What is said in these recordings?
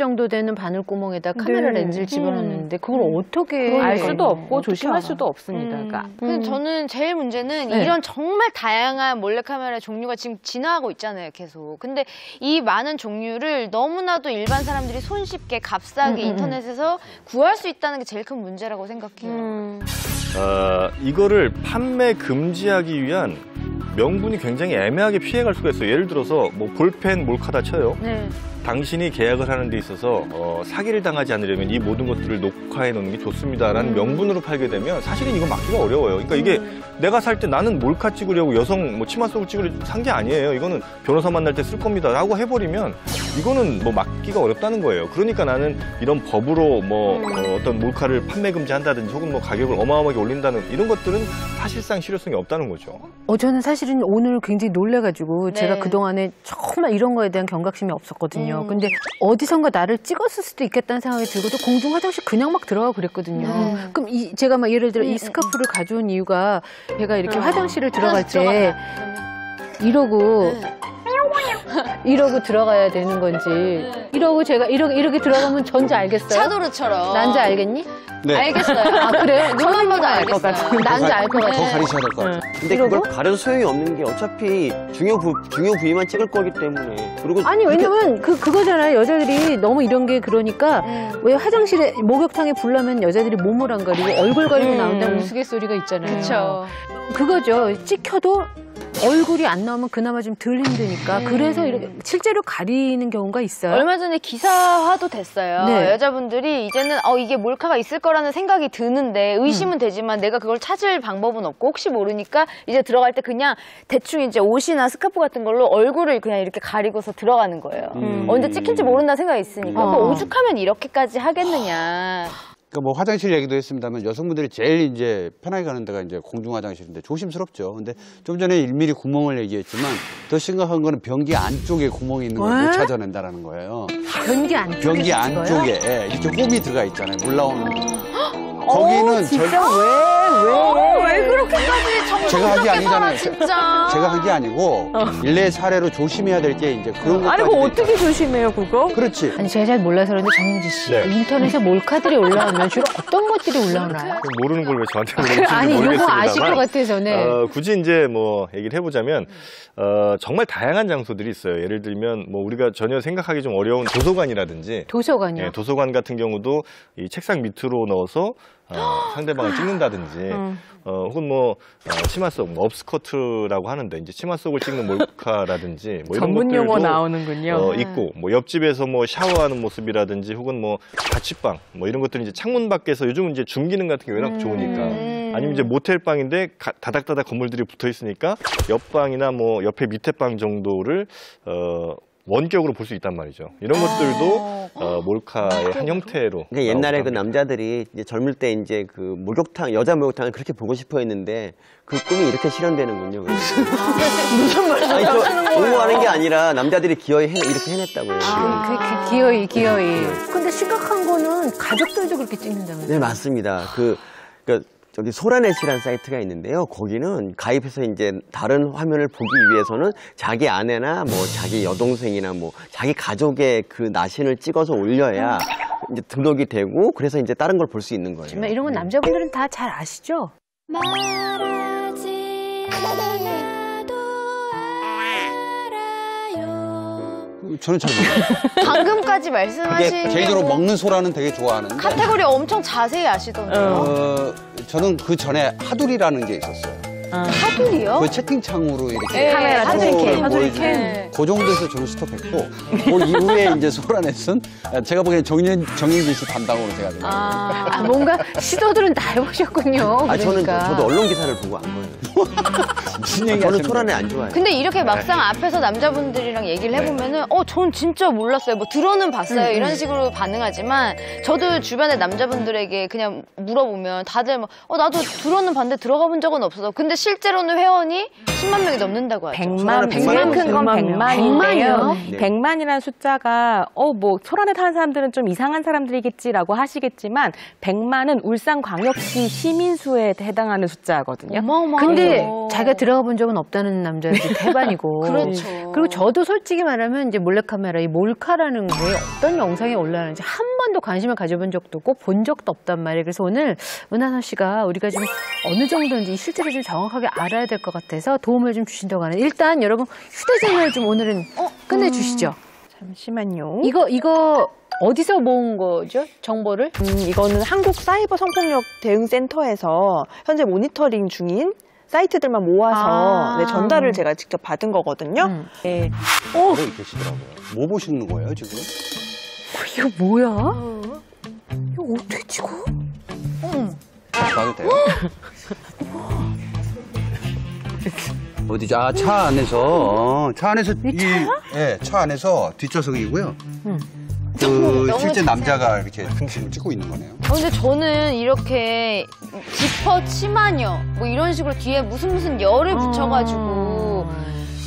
정도 되는 바늘 구멍에다 카메라 네. 렌즈를 집어넣는데 그걸 음. 어떻게 알? 수도 없고 조심할 알아? 수도 없습니다. 음. 그러니까 근데 저는 제일 문제는 네. 이런 정말 다양한 몰래카메라 종류가 지금 진화하고 있잖아요, 계속. 근데 이 많은 종류를 너무나도 일반 사람들이 손쉽게 값싸게 음, 음, 음. 인터넷에서 구할 수 있다는 게 제일 큰 문제라고 생각해요. 음. 어, 이거를 판매 금지하기 위한 명분이 굉장히 애매하게 피해갈 수가 있어요. 예를 들어서 뭐 볼펜 몰카다 쳐요. 네. 당신이 계약을 하는 데 있어서 어, 사기를 당하지 않으려면 이 모든 것들을 녹화해 놓는 게 좋습니다라는 명분으로 팔게 되면 사실은 이거 막기가 어려워요. 그러니까 이게 내가 살 때 나는 몰카 찍으려고 여성 뭐 치마 속을 찍으려고 산 게 아니에요. 이거는 변호사 만날 때 쓸 겁니다라고 해버리면 이거는 뭐 막기가 어렵다는 거예요. 그러니까 나는 이런 법으로 뭐 어, 어떤 몰카를 판매 금지한다든지 혹은 뭐 가격을 어마어마하게 올린다는 이런 것들은 사실상 실효성이 없다는 거죠. 어, 저는 사 실은 오늘 굉장히 놀래가지고 네. 제가 그동안에 정말 이런 거에 대한 경각심이 없었거든요. 음. 근데 어디선가 나를 찍었을 수도 있겠다는 생각이 들고도 공중 화장실 그냥 막 들어가고 그랬거든요. 네. 그럼 이, 제가 막 예를 들어 음, 이 음, 스카프를 가져온 이유가 제가 이렇게 음. 화장실을 들어갈 때. 이러고 네. 이러고 들어가야 되는 건지 이러고 제가 이렇게 이렇게 들어가면 전지 알겠어요? 차도르처럼. 난지 알겠니? 네. 알겠어요. 아 그래요? 저만 봐도 알것 알겠어요. 같아. 난지 알 것 더 같아. 가리셔야 될 것 같아요. 근데 이러고? 그걸 가려도 소용이 없는 게 어차피 중요 부, 중요 부위만 찍을 거기 때문에 그리고 아니 이렇게 왜냐면 그 그거잖아요 여자들이 너무 이런 게 그러니까 음. 왜 화장실에 목욕탕에 불나면 여자들이 몸을 안 가리고 얼굴 가리고 음. 나온다는 우스갯소리가 있잖아요. 그쵸. 그거죠. 찍혀도 얼굴이 안 나오면 그나마 좀 덜 힘드니까 음. 그래서 이렇게 실제로 가리는 경우가 있어요. 얼마 전에 기사화도 됐어요. 네. 여자분들이 이제는 어 이게 몰카가 있을 거라는 생각이 드는데 의심은 음. 되지만 내가 그걸 찾을 방법은 없고 혹시 모르니까 이제 들어갈 때 그냥 대충 이제 옷이나 스카프 같은 걸로 얼굴을 그냥 이렇게 가리고서 들어가는 거예요. 음. 언제 찍힐지 모른다 생각이 있으니까 어. 그 오죽하면 이렇게까지 하겠느냐. 그러니까 뭐 화장실 얘기도 했습니다만 여성분들이 제일 이제 편하게 가는 데가 이제 공중 화장실인데 조심스럽죠. 근데 좀 전에 1mm 구멍을 얘기했지만 더 심각한 거는 변기 안쪽에 구멍이 있는 걸못 왜? 찾아낸다는 거예요. 변기 안쪽에 변기? 안쪽에 예, 이렇게 홈이 들어가 있잖아요. 물 나오는 거. 거기는 절, 왜? 왜 그렇게까지 정성스럽게 제가 한게 살아 아니잖아요. 진짜. 제가 한 게 아니고 일례 사례로 조심해야 될 게 이제 그런 아니 것까지 그거 어떻게 조심해요 그거? 그렇지. 아니 제가 잘 몰라서 그런데 정유지 씨 네. 인터넷에 몰카들이 올라오면 주로 어떤 것들이 올라오나요? 모르는 걸 왜 저한테 물어보시는지 아니 이거 모르겠습니다만 아실 것 같아서 네. 어, 굳이 이제 뭐 얘기를 해보자면 어, 정말 다양한 장소들이 있어요. 예를 들면 뭐 우리가 전혀 생각하기 좀 어려운 도서관이라든지 도서관이요. 예, 도서관 같은 경우도 이 책상 밑으로 넣어서 어, 상대방을 찍는다든지 음. 어, 혹은 뭐 어, 치마 속 뭐, 업스커트라고 하는데 이제 치마 속을 찍는 몰카라든지 뭐 이런 전문 용어 것들도 나오는군요. 어, 있고 뭐 옆집에서 뭐 샤워하는 모습이라든지 혹은 뭐 자취방 뭐 이런 것들은 이제 창문 밖에서 요즘은 이제 중기능 같은 게 워낙 좋으니까 음. 아니면 이제 모텔 방인데 가- 다닥다닥 건물들이 붙어 있으니까 옆방이나 뭐 옆에 밑에 방 정도를 어 원격으로 볼 수 있단 말이죠. 이런 것들도 어, 몰카의 한 형태로. 그러니까 옛날에 그 남자들이 이제 젊을 때 이제 그 목욕탕 여자 목욕탕을 그렇게 보고 싶어 했는데 그 꿈이 이렇게 실현되는군요. 무슨 말이야? 아니 저 옹호하는 게 아니라 남자들이 기어이 해, 이렇게 해냈다고요. 아, 그, 그 기어이 기어이. 근데 심각한 거는 가족들도 그렇게 찍는다면서요? 네 맞습니다. 그, 그 저기 소라넷이라는 사이트가 있는데요. 거기는 가입해서 이제 다른 화면을 보기 위해서는 자기 아내나 뭐 자기 여동생이나 뭐 자기 가족의 그 나신을 찍어서 올려야 이제 등록이 되고 그래서 이제 다른 걸 볼 수 있는 거예요. 정말 이런 건 남자분들은 다 잘 아시죠? 저는 잘 몰라요. 방금까지 말씀하신 개인적으로 게 먹는 소라는 되게 좋아하는데 카테고리 엄청 자세히 아시던데요. 어, 저는 그 전에 하두리라는 게 있었어요. 하둘이요? 그 채팅창으로 이렇게 네, 카메라 하두리 서로를 캠. 하두리 보여주는 캠. 그 정도에서 저는 스톱했고 그 이후에 이제 소라넷은 제가 보기엔 정윤 정윤진 씨 담당으로 제가 생각해요. 아, 아, 뭔가 시도들은 다 해보셨군요. 아 저는 그러니까. 저도 언론 기사를 보고 안 거예요. 무슨 얘기 저는 거예요? 안 좋아해요. 근데 이렇게 막상 앞에서 남자분들이랑 얘기를 해보면은 어, 전 진짜 몰랐어요. 뭐 들어는 봤어요. 이런 식으로 반응하지만 저도 주변에 남자분들에게 그냥 물어보면 다들 뭐, 어, 나도 들어는 봤는데 들어가 본 적은 없어서. 근데 실제로는 회원이 10만 명이 넘는다고 하죠. 100만, 소라넷 100만 큰 건 100만 명. 100만이에요. 네. 100만이라는 숫자가 어뭐 소란에 타는 사람들은 좀 이상한 사람들이겠지라고 하시겠지만 100만은 울산광역시 시민수에 해당하는 숫자거든요. 어마어마해요. 근데 자기가 들어 가 본 적은 없다는 남자들이 대반이고. 그렇죠. 그리고 저도 솔직히 말하면 이제 몰래카메라 이 몰카라는 게 어떤 영상이 올라가는지 한 번도 관심을 가져본 적도 없고 본 적도 없단 말이에요. 그래서 오늘 은하선 씨가 우리가 좀 어느 정도인지 실제로 좀 정확하게 알아야 될 것 같아서 도움을 좀 주신다고 하는. 일단 여러분 휴대전화를 좀 오늘은 끝내주시죠. 잠시만요. 이거 이거 어디서 모은 거죠? 정보를? 음, 이거는 한국 사이버 성폭력 대응센터에서 현재 모니터링 중인 사이트들만 모아서 아. 네, 전달을 제가 직접 받은 거거든요. 음. 네. 바로 계시더라고요. 뭐 보시는 거예요 지금? 이거 뭐야? 이거 어떻게 찍어? 봐도 돼요? 어디죠? 아, 차 안에서. 어, 차 안에서. 이, 예, 차 안에서 뒷좌석이고요. 그, 실제 남자가 이렇게 지금 찍고 있는 거네요. 어, 근데 저는 이렇게 지퍼 치마녀 뭐 이런 식으로 뒤에 무슨 무슨 열을 붙여가지고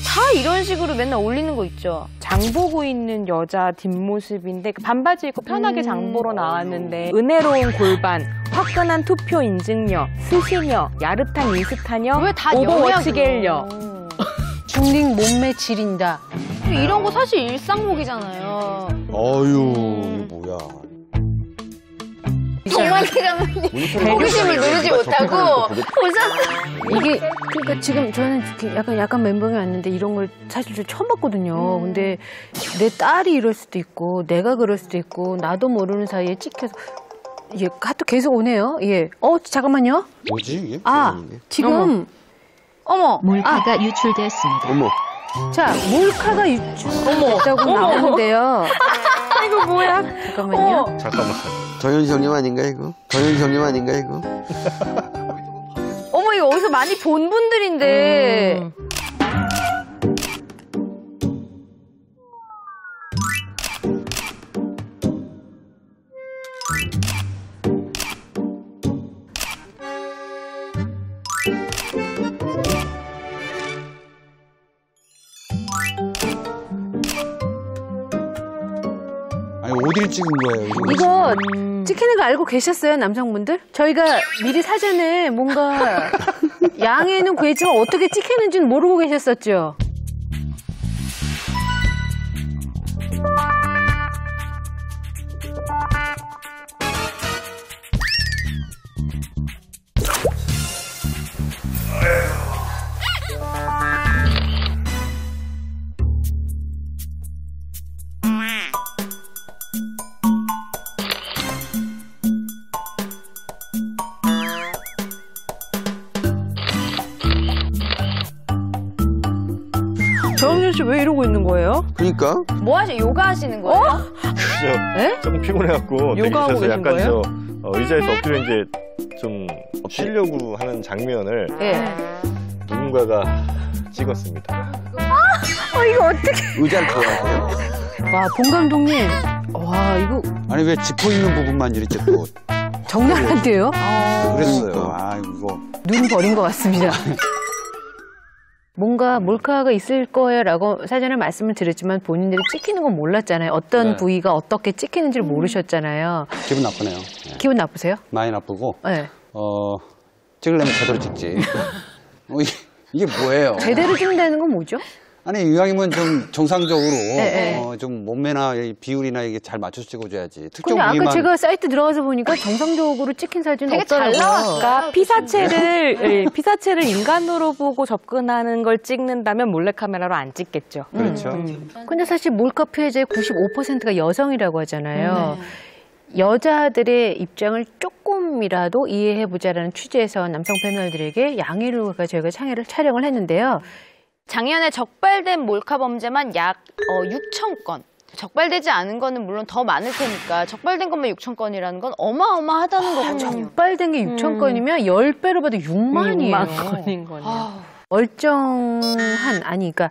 다 이런 식으로 맨날 올리는 거 있죠. 장 보고 있는 여자 뒷모습인데 그 반바지 입고 편하게 장 보러 나왔는데 은혜로운 골반, 화끈한 투표 인증녀, 스시녀, 야릇한 인스타녀, 왜다 오버워치 여냐고. 겔녀. 중딩 몸매 지린다. 이런 거 사실 일상복이잖아요. 어유 이거 뭐야. 정말 기자님 호기심을 누르지 못하고 보셨어요. 이게 그러니까 지금 저는 이렇게 약간 약간 멘붕이 왔는데 이런 걸 사실 좀 처음 봤거든요. 근데 내 딸이 이럴 수도 있고 내가 그럴 수도 있고 나도 모르는 사이에 찍혀서 예 카톡 계속 오네요. 예. 어 잠깐만요. 뭐지, 이게? 아 지금 어머, 몰카가 유출되었습니다. 어머. 자 몰카가 유출됐다고 나오는데요. 이거 뭐야? 잠깐만요. 잠깐만. 정현정님 아닌가 이거? 정현정님 아닌가 이거? 어머 이거 어디서 많이 본 분들인데 음. 어디를 찍은 거예요? 이거? 이거 찍히는 거 알고 계셨어요, 남성분들? 저희가 미리 사전에 뭔가 양해는 구했지만 어떻게 찍히는지는 모르고 계셨었죠. 씨왜 이러고 있는 거예요? 그러니까 뭐 하시 요가 하시는 거예요? 에? 조금 피곤해갖고 요가하고 계신 약간 거예요? 저 어, 의자에서 엎드려 이제 좀 쉬려고 하는 장면을 예. 누군가가 찍었습니다. 의자를 좋아하세요? 와, 봉 감독님. 와, 이거 아니, 왜 짚어 있는 부분만 이렇게 또 적나라한데요? 그랬어요. 아, 이거. 눈 버린 것 같습니다. 뭔가 몰카가 있을 거예요라고 사전에 말씀을 드렸지만 본인들이 찍히는 건 몰랐잖아요. 어떤 네. 부위가 어떻게 찍히는지를 모르셨잖아요. 기분 나쁘네요. 네. 기분 나쁘세요? 많이 나쁘고, 네. 어, 찍으려면 제대로 찍지. 어, 이게, 이게 뭐예요? 제대로 찍는다는 건 뭐죠? 아니, 이왕이면 좀 정상적으로, 네. 어, 좀 몸매나 이 비율이나 이게 잘 맞춰서 찍어줘야지. 특정 근데 아까. 제가 사이트 들어가서 보니까 정상적으로 찍힌 사진은 되게 잘 없더라고요. 나왔어요. 그러니까 피사체를 예, 피사체를 인간으로 보고 접근하는 걸 찍는다면 몰래카메라로 안 찍겠죠. 그렇죠. 근데 사실 몰카 피해자의 95%가 여성이라고 하잖아요. 여자들의 입장을 조금이라도 이해해보자라는 취지에서 남성 패널들에게 양해를 저희가 창의를 촬영을 했는데요. 작년에 적발된 몰카 범죄만 약 어, 6천 건. 적발되지 않은 거는 물론 더 많을 테니까 적발된 것만 6천 건이라는 건 어마어마하다는 거거든요. 적발된 게 6천 건이면 10배로 봐도 6만이에요. 6만 건인 거네요. 멀쩡한, 아니, 그러니까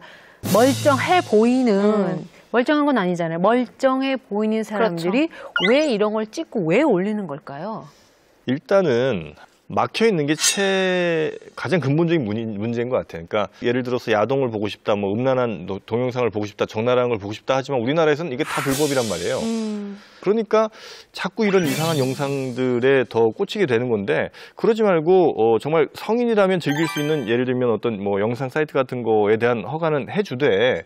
멀쩡해 보이는, 멀쩡한 건 아니잖아요. 멀쩡해 보이는 사람들이 왜 이런 걸 찍고 왜 올리는 걸까요? 일단은 막혀 있는 게 최- 가장 근본적인 문인- 문제인 것 같아요. 그러니까 예를 들어서 야동을 보고 싶다, 뭐 음란한 노- 동영상을 보고 싶다, 적나라한 걸 보고 싶다 하지만 우리나라에서는 이게 다 불법이란 말이에요. 그러니까 자꾸 이런 이상한 영상들에 더 꽂히게 되는 건데 그러지 말고 어, 정말 성인이라면 즐길 수 있는 예를 들면 어떤 뭐 영상 사이트 같은 거에 대한 허가는 해주되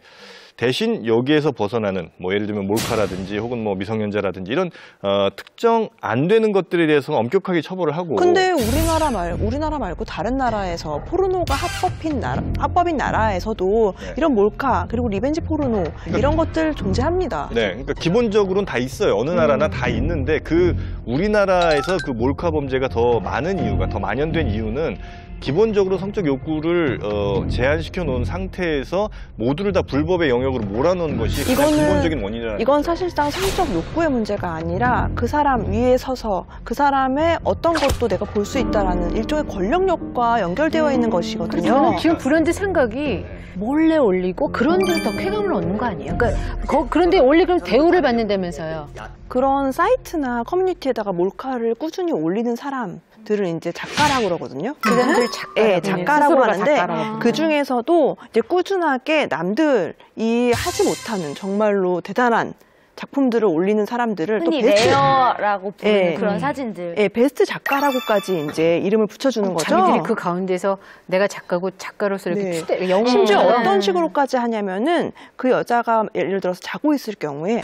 대신 여기에서 벗어나는 뭐 예를 들면 몰카라든지 혹은 뭐 미성년자라든지 이런 어, 특정 안 되는 것들에 대해서는 엄격하게 처벌을 하고 근데 우리나라 말 우리나라 말고 다른 나라에서 포르노가 합법인 나라 합법인 나라에서도 네. 이런 몰카 그리고 리벤지 포르노 이런 것들 존재합니다. 네, 그러니까 기본적으로는 다 있어요. 어느 나라나 다 있는데 그 우리나라에서 그 몰카 범죄가 더 많은 이유가 더 만연된 이유는 기본적으로 성적 욕구를 어, 제한시켜 놓은 상태에서 모두를 다 불법의 영역으로 몰아넣은 것이 가장 이거는- 근본적인 원인이라는 이건 사실상 성적 욕구의 문제가 아니라 그 사람 위에 서서 그 사람의 어떤 것도 내가 볼 수 있다라는 일종의 권력력과 연결되어 있는 것이거든요. 저는 지금 불현듯 생각이 몰래 올리고 그런 데서 더 쾌감을 얻는 거 아니에요? 그러니까 거- 그런데 올리면 대우를 받는다면서요. 그런 사이트나 커뮤니티에다가 몰카를 꾸준히 올리는 사람 들을 이제 작가라고 그러거든요. 그분들 작가라고 예, 작가라고 하는데 작가라고. 그 중에서도 이제 꾸준하게 남들이 하지 못하는 정말로 대단한 작품들을 올리는 사람들을 또 흔히 베스트, 레어라고 부르는 예. 그런 사진들. 예, 베스트 작가라고까지 이제 이름을 붙여주는 거죠. 자기들이 그 가운데서 내가 작가고 작가로서 이렇게 네. 추대, 영웅 심지어 어떤 식으로까지 하냐면은 그 여자가 예를 들어서 자고 있을 경우에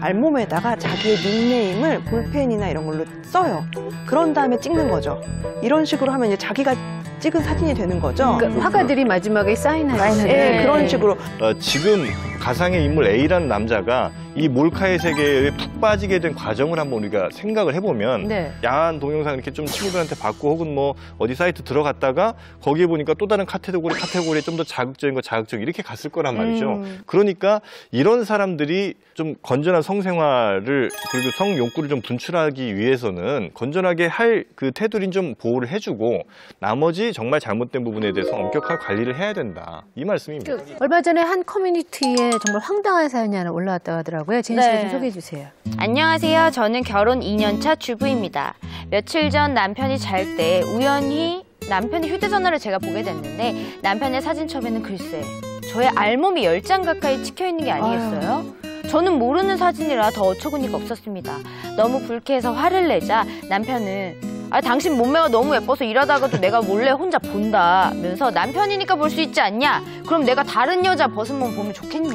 알몸에다가 자기의 닉네임을 볼펜이나 이런 걸로 써요. 그런 다음에 찍는 거죠. 이런 식으로 하면 이제 자기가 찍은 사진이 되는 거죠. 그러니까 화가들이 마지막에 사인하는 예, 그런 식으로 어, 지금 가상의 인물 A라는 남자가 이 몰카의 세계에 푹 빠지게 된 과정을 한번 우리가 생각을 해보면 네. 야한 동영상 이렇게 좀 친구들한테 받고 혹은 뭐 어디 사이트 들어갔다가 거기에 보니까 또 다른 카테고리 카테고리에 좀 더 자극적인 거 자극적 이렇게 갔을 거란 말이죠. 음. 그러니까 이런 사람들이 좀 건전한 성생활을 그리고 성 욕구를 좀 분출하기 위해서는 건전하게 할 그 테두리는 좀 보호를 해주고 나머지 정말 잘못된 부분에 대해서 엄격한 관리를 해야 된다 이 말씀입니다. 그 얼마 전에 한 커뮤니티에 정말 황당한 사연이 하나 올라왔다고 하더라고요. 제인 씨가 네. 좀 소개해 주세요. 안녕하세요. 저는 결혼 2년차 주부입니다. 며칠 전 남편이 잘 때 우연히 남편의 휴대전화를 제가 보게 됐는데 남편의 사진첩에는 글쎄 저의 알몸이 10장 가까이 찍혀 있는 게 아니겠어요? 저는 모르는 사진이라 더 어처구니가 없었습니다. 너무 불쾌해서 화를 내자 남편은 아, 당신 몸매가 너무 예뻐서 일하다가도 내가 몰래 혼자 본다면서 남편이니까 볼 수 있지 않냐? 그럼 내가 다른 여자 벗은 몸 보면 좋겠냐?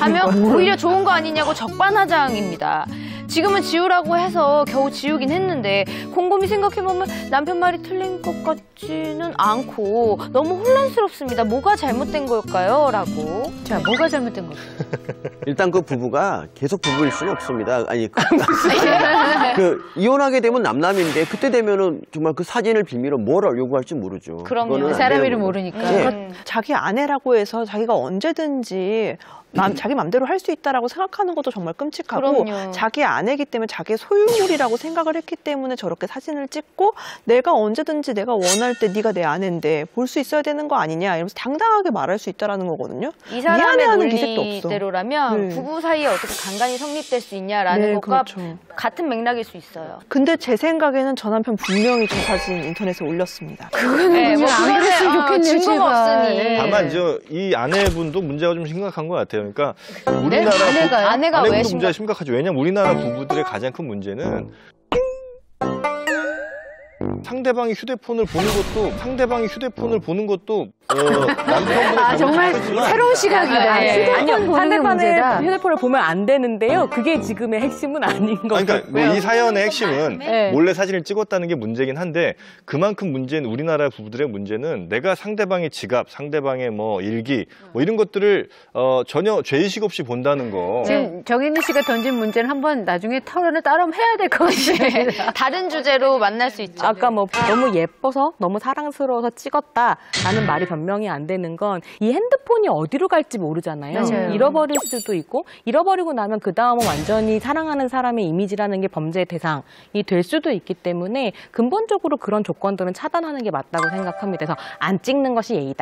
하며 오히려 좋은 거 아니냐고 적반하장입니다. 지금은 지우라고 해서 겨우 지우긴 했는데 곰곰이 생각해보면 남편 말이 틀린 것 같지는 않고 너무 혼란스럽습니다. 뭐가 잘못된 걸까요? 라고. 자, 뭐가 잘못된 거죠? 일단 그 부부가 계속 부부일 수는 없습니다. 아니 그, 그 이혼하게 되면 남남인데 그때 되면 은 정말 그 사진을 빌미로 뭘 요구할지 모르죠. 그럼요. 그안 사람 이름. 모르니까. 예. 음. 자기 아내라고 해서 자기가 언제든지 맘- 자기 맘대로 할 수 있다라고 생각하는 것도 정말 끔찍하고 그럼요. 자기 아내기 때문에 자기 소유물이라고 생각을 했기 때문에 저렇게 사진을 찍고 내가 언제든지 내가 원할 때 네가 내 아내인데 볼 수 있어야 되는 거 아니냐 이러면서 당당하게 말할 수 있다라는 거거든요. 이 사람의. 논리대로라면 네. 부부 사이에 어떻게 간간히 성립될 수 있냐라는 네, 것과 그렇죠. 같은 맥락일 수 있어요. 근데 제 생각에는 저 남편 분명히 저 사진 인터넷에 올렸습니다. 네, 그냥 안 그랬으면 그거는, 어, 좋겠네요, 증거가 제발. 없으니. 네. 다만 저 이 아내분도 문제가 좀 심각한 것 같아요. 그러니까 우리나라 부- 아내가요? 아내가 왜 심각? 문제가 심각하죠. 왜냐면 우리나라 부부들의 가장 큰 문제는 상대방이 휴대폰을 보는 것도 상대방이 휴대폰을 보는 것도 어, 남편분의 아, 정말 새로운 시각이다. 네. 휴대폰 아니요, 보는 게 상대방의 문제다. 휴대폰을 보면 안 되는데요. 그게 지금의 핵심은 아닌. 아니, 그러니까 뭐 이 사연의 핵심은 네. 몰래 사진을 찍었다는 게 문제긴 한데 그만큼 문제는 우리나라 부부들의 문제는 내가 상대방의 지갑, 상대방의 뭐 일기 뭐 이런 것들을 어, 전혀 죄의식 없이 본다는 거. 지금 정인희 씨가 던진 문제는 한번 나중에 토론을 따로 해야 될 것 같습니다. 다른 주제로 만날 수 있죠. 아까 뭐 너무 예뻐서 너무 사랑스러워서 찍었다라는 말이 변명이 안 되는 건 이 핸드폰이 어디로 갈지 모르잖아요. 맞아요. 잃어버릴 수도 있고 잃어버리고 나면 그 다음은 완전히 사랑하는 사람의 이미지라는 게 범죄의 대상이 될 수도 있기 때문에 근본적으로 그런 조건들은 차단하는 게 맞다고 생각합니다. 그래서 안 찍는 것이 예의다.